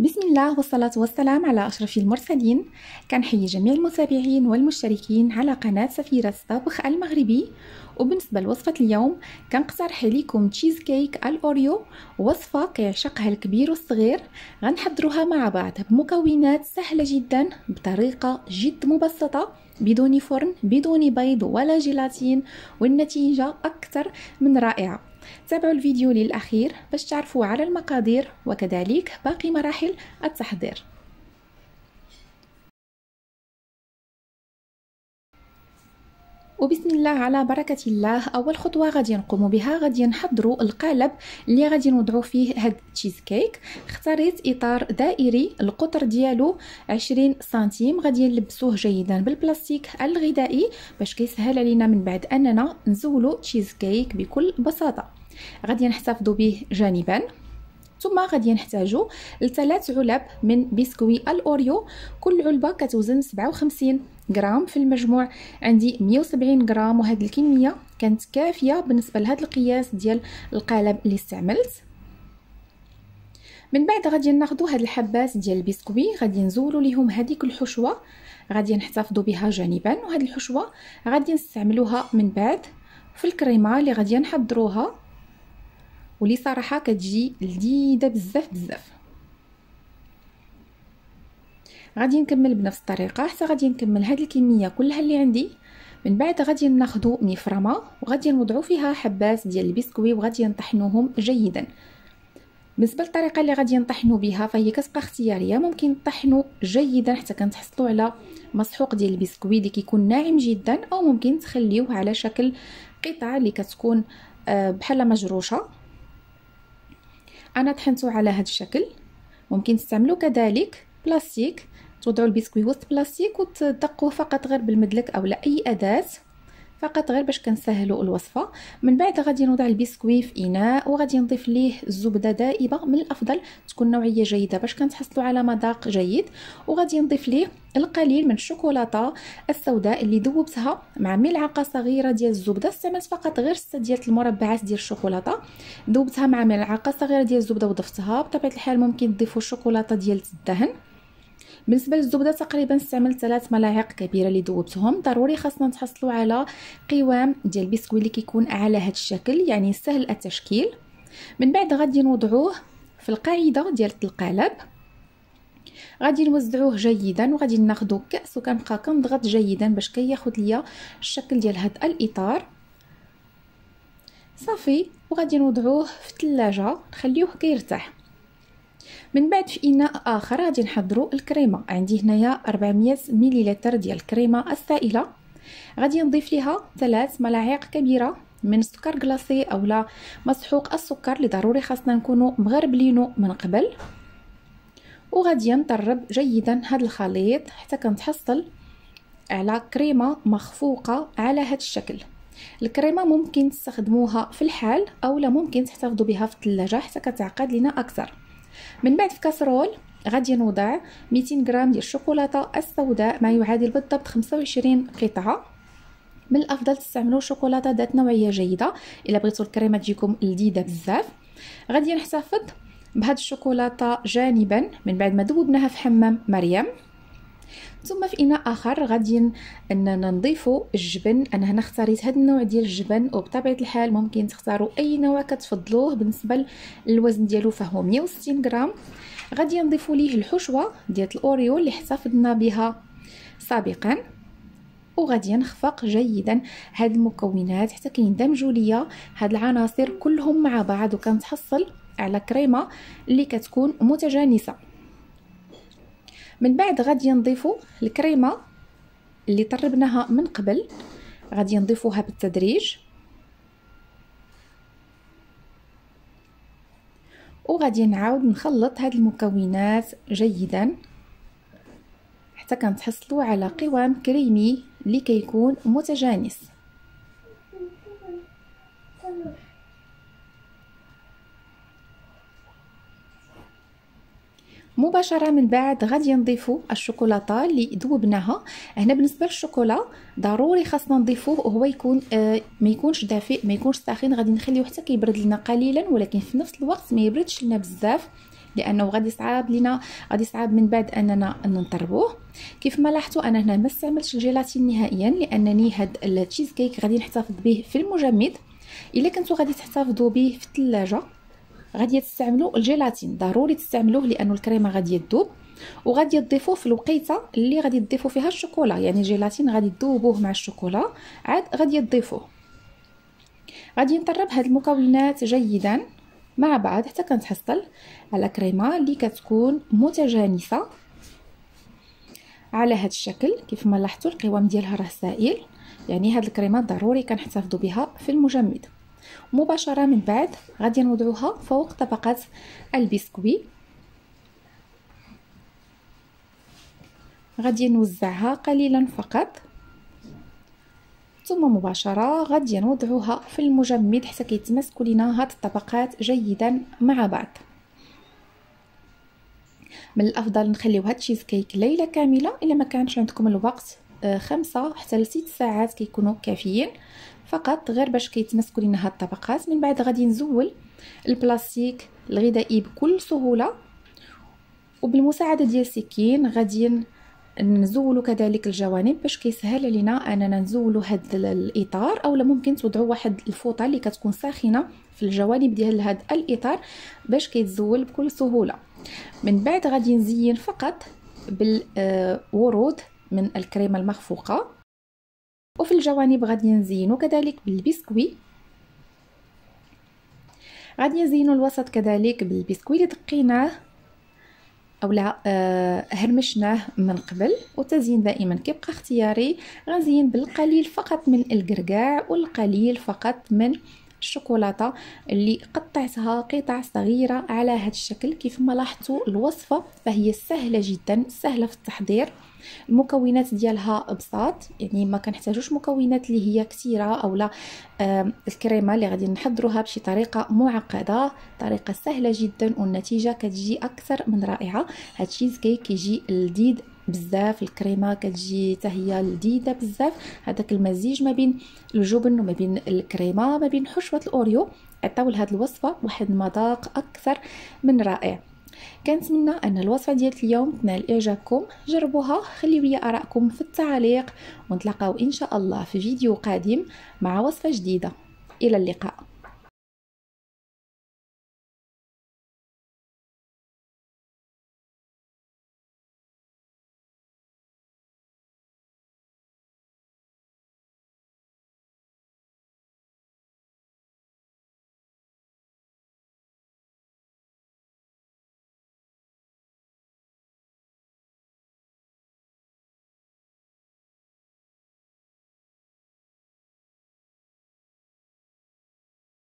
بسم الله والصلاة والسلام على أشرف المرسلين. كنحيي جميع المتابعين والمشتركين على قناة سفيرة الطبخ المغربي. وبالنسبة لوصفة اليوم كنقترح عليكم تشيز كيك الأوريو وصفة كيعشقها الكبير والصغير. غنحضروها مع بعض بمكونات سهلة جدا بطريقة جد مبسطة بدون فرن بدون بيض ولا جيلاتين. والنتيجة أكثر من رائعة. تابعوا الفيديو للأخير باش تعرفوا على المقادير وكذلك باقي مراحل التحضير. وبسم الله على بركة الله أول خطوة غادي نقوم بها غادي نحضروا القالب اللي غادي نوضعوا فيه هاد تشيز كيك اختاريت إطار دائري القطر ديالو 20 سنتيم غادي نلبسوه جيدا بالبلاستيك الغذائي باش كيسهل علينا من بعد أننا نزولوا تشيز كيك بكل بساطة. غادي نحتفظ به جانبا. ثم غادي نحتاجو لثلاث علب من biscuit ال Oreo. كل علبة كتوزن 57 غرام في المجموع. عندي 170 غرام وهاد الكمية كانت كافية بالنسبة لهاد القياس ديال القالب اللي استعملت. من بعد غادي ناخذ هاد الحبات ديال البسكوي. غادي نزولوا ليهم هذيك الحشوة. غادي نحتفظوا بها جانبا وهاد الحشوة غادي نستعملوها من بعد في الكريمة اللي غادي نحضروها. واللي صراحة كتجي لذيذة بزاف بزاف. غادي نكمل بنفس الطريقة حتى غادي نكمل هذه الكمية كلها اللي عندي. من بعد غادي ناخذ مفرمة وغادي نوضعوا فيها حبات ديال البسكوي وغادي نطحنوهم جيدا. بالنسبة للطريقة اللي غادي نطحنوا بها فهي كتبقى اختيارية. ممكن تطحنوا جيدا حتى كنتحصلوا على مسحوق ديال البسكوي اللي كيكون ناعم جدا أو ممكن تخليوه على شكل قطع اللي كتكون آه، بحال مجروشة. أنا طحنته على هذا الشكل. ممكن تستعملوا كذلك بلاستيك. توضعوا البسكوي وسط بلاستيك وتدقوه فقط غير بالمدلك أو لا أي أداة. فقط غير باش كنسهلوا الوصفة. من بعد غادي نوضع البسكوي في إناء وغادي نضيف ليه الزبده دائبة من الأفضل تكون نوعية جيدة باش كنتحصلوا على مذاق جيد. وغادي نضيف ليه القليل من الشوكولاتة السوداء اللي ذوبتها مع ملعقة صغيرة ديال الزبدة. استعملت فقط غير 6 ديال المربعات ديال الشوكولاتة. ذوبتها مع ملعقة صغيرة ديال الزبدة وضفتها. بطبيعة الحال ممكن تضيفوا الشوكولاتة ديال الدهن. بالنسبة للزبدة تقريبا استعملت 3 ملاعق كبيرة اللي ذوبتهم ضروري خاصنا نتحصلوا على قوام ديال البسكويت اللي كيكون على هذا الشكل يعني سهل التشكيل. من بعد غادي نوضعوه في القاعدة ديال القالب غادي نوزعوه جيدا وغادي ناخذ كأس وكنبقى كنضغط جيدا باش كياخذ ليا الشكل ديال هذا الإطار. صافي وغادي نوضعوه في الثلاجه نخليوه كيرتاح. من بعد في اناء آخر غادي نحضروا الكريمة. عندي هنايا 400 مليلتر ديال الكريمة السائلة. غادي نضيف ليها ثلاث ملاعق كبيرة من السكر كلاصي اولا مسحوق السكر اللي ضروري خاصنا نكونوا مغربلينو من قبل. وغادي نطرب جيدا هذا الخليط حتى كنتحصل على كريمة مخفوقة على هذا الشكل. الكريمة ممكن تستخدموها في الحال اولا ممكن تحتفظوا بها في الثلاجة حتى كتعقد لنا أكثر. من بعد في كاسرول غادي نوضع 200 غرام ديال الشوكولاتة السوداء ما يعادل بالضبط 25 قطعة. من الأفضل تستعملوا شوكولاتة ذات نوعية جيدة. إلا بغيتوا الكريمة تجيكم لذيذة بزاف. غادي نحتفظ بهاد الشوكولاتة جانبا. من بعد ما ذوبناها في حمام مريم. ثم في إناء آخر غادي نضيفوا الجبن. أنا هنا اختاريت هذا النوع ديال الجبن وبطبيعة الحال ممكن تختاروا أي نوع كتفضلوه. بالنسبة للوزن ديالو فهو 160 غرام. غادي نضيفوا ليه الحشوة ديال الأوريو اللي احتفظنا بها سابقا. وغادي نخفق جيدا. هاد المكونات حتى كيندمجوا ليا هاد العناصر كلهم مع بعض وكنتحصل على كريمة اللي كتكون متجانسة. من بعد غادي نضيفو الكريمة اللي طربناها من قبل. غادي نضيفوها بالتدريج. وغادي نعاود نخلط هاد المكونات جيدا. حتى كنتحصلوا على قوام كريمي اللي كيكون متجانس. مباشرة من بعد غادي نضيفوا الشوكولاتة اللي ذوبناها. هنا بالنسبة للشوكولا ضروري خاصنا نضيفوه وهو يكون آه ما يكونش دافئ ما يكونش ساخن. غادي نخليوه حتى كيبرد لنا قليلا ولكن في نفس الوقت ما يبردش لنا بزاف لأنه غادي صعاب لينا غادي صعاب من بعد أننا نطربوه كيف ما لاحظتوا أنا هنا ما استعملتش الجيلاتين نهائيا لأنني هاد التشيز كيك غادي نحتفظ به في المجمد. إلا كنتو غادي تحتفظوا به في الثلاجة غادي تستعملوا الجيلاتين. ضروري تستعملوه لأنه الكريمة غادي تذوب وغادي تضيفوه في الوقيتة اللي غادي تضيفوا فيها الشوكولا. يعني الجيلاتين غادي تذوبوه مع الشوكولا عاد غادي تضيفوه. غادي نطرب هاد المكونات جيدا مع بعض حتى كنتحصل على كريمة اللي كتكون متجانسة على هذا الشكل. كيف ما لاحظتوا القوام ديالها راه سائل. يعني هاد الكريمة ضروري كنحتفظوا بها في المجمد. مباشرة من بعد غادي نوضعوها فوق طبقه البسكوي. غادي نوزعها قليلا فقط. ثم مباشرة غادي نوضعوها في المجمد حتى كيتماسكوا لينا هاد الطبقات جيدا مع بعض. من الأفضل نخليو هاد الشيز كيك ليلة كاملة إلا ما كانش عندكم الوقت خمسة حتى لست ساعات كيكونوا كافيين. فقط غير باش كيتماسكوا لينا هاد الطبقات من بعد غادي نزولو البلاستيك الغذائي بكل سهولة. وبالمساعدة ديال السكين غادي نزولوا كذلك الجوانب باش كيسهل علينا أننا نزولوا هذا الإطار اولا ممكن توضعوا واحد الفوطة اللي كتكون ساخنة في الجوانب ديال هذا الإطار باش كيتزول بكل سهولة. من بعد غادي نزين فقط بالورود من الكريمة المخفوقة. وفي الجوانب غادي نزينو كذلك بالبسكوي غادي نزينو الوسط كذلك بالبسكوي اللي دقيناه اولا آه هرمشناه من قبل. والتزيين دائما كيبقى اختياري غنزين بالقليل فقط من القرقاع والقليل فقط من الشوكولاتة اللي قطعتها قطع صغيرة على هذا الشكل. كيف ما لاحظتوا الوصفة فهي سهلة جدا سهلة في التحضير. المكونات ديالها بساط يعني ما كنحتاجوش مكونات اللي هي كثيرة أو لا آه الكريمة اللي غادي نحضروها بشي طريقة معقدة. طريقة سهلة جدا والنتيجة كتجي أكثر من رائعة. هاد الشيز كيك كيجي لذيذ بزاف الكريمة كتجي حتى هي لذيذة بزاف. هذاك المزيج ما بين الجبن وما بين الكريمة ما بين حشوة الأوريو. عطاو لهاد الوصفة واحد المذاق أكثر من رائع. كنتمنى أن الوصفة ديال اليوم تنال إعجابكم. جربوها خليو لي آرائكم في التعليق ونتلاقاو إن شاء الله في فيديو قادم مع وصفة جديدة. إلى اللقاء.